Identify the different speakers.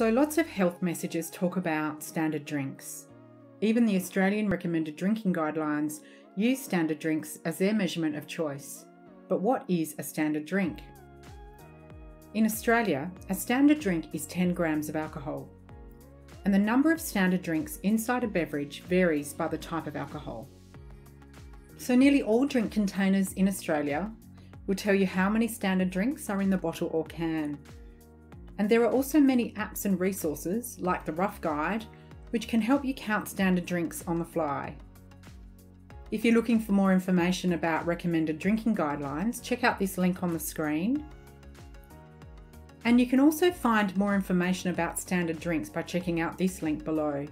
Speaker 1: So, lots of health messages talk about standard drinks. Even the Australian recommended drinking guidelines use standard drinks as their measurement of choice. But what is a standard drink? In Australia, a standard drink is 10 grams of alcohol, and the number of standard drinks inside a beverage varies by the type of alcohol. So, nearly all drink containers in Australia will tell you how many standard drinks are in the bottle or can. And there are also many apps and resources, like the Rough Guide, which can help you count standard drinks on the fly. If you're looking for more information about recommended drinking guidelines, check out this link on the screen. And you can also find more information about standard drinks by checking out this link below.